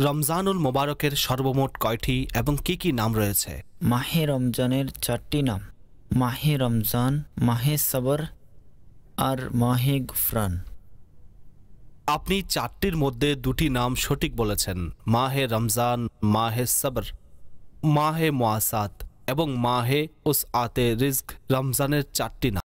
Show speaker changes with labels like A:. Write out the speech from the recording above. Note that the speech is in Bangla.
A: রমজানুল মোবারকের সর্বমোট কয়টি এবং কি কি নাম রয়েছে?
B: মাহে রমজানের চারটি নাম। মাহে রমজান মাহে সবর আর মাহে গুফরান।
A: আপনি চারটির মধ্যে দুটি নাম সঠিক বলেছেন। মাহে রমজান মাহে সবর মাহে মোয়াসাত এবং মাহে উস আতে রিজক। রমজানের চারটি নাম।